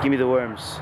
Give me the worms.